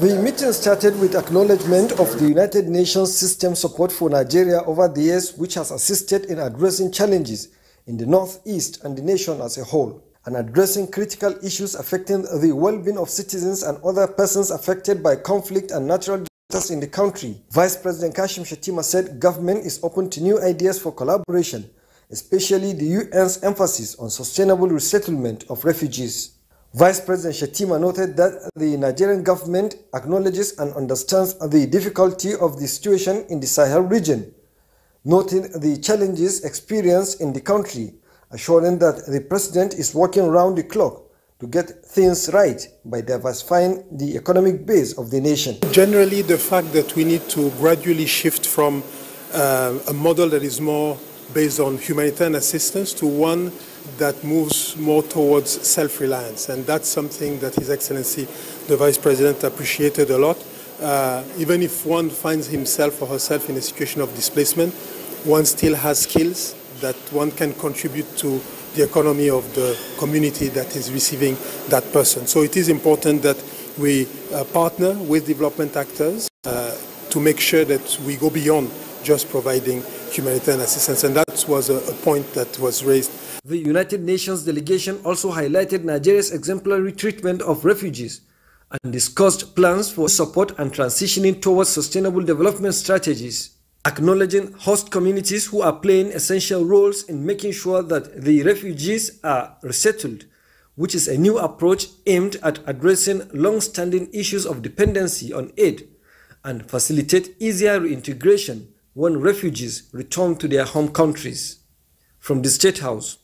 The meeting started with acknowledgement of the United Nations system support for Nigeria over the years which has assisted in addressing challenges in the northeast and the nation as a whole and addressing critical issues affecting the well-being of citizens and other persons affected by conflict and natural disasters in the country. Vice President Kashim Shettima said government is open to new ideas for collaboration, especially the UN's emphasis on sustainable resettlement of refugees. Vice President Shettima noted that the Nigerian government acknowledges and understands the difficulty of the situation in the Sahel region, noting the challenges experienced in the country, assuring that the president is working round the clock to get things right by diversifying the economic base of the nation. Generally, the fact that we need to gradually shift from uh, a model that is more based on humanitarian assistance to one that moves more towards self-reliance. And that's something that His Excellency, the Vice President, appreciated a lot. Uh, even if one finds himself or herself in a situation of displacement, one still has skills that one can contribute to the economy of the community that is receiving that person. So it is important that we uh, partner with development actors uh, to make sure that we go beyond just providing humanitarian assistance. And that was a, a point that was raised the United Nations delegation also highlighted Nigeria's exemplary treatment of refugees and discussed plans for support and transitioning towards sustainable development strategies, acknowledging host communities who are playing essential roles in making sure that the refugees are resettled, which is a new approach aimed at addressing long-standing issues of dependency on aid and facilitate easier reintegration when refugees return to their home countries. From the State House,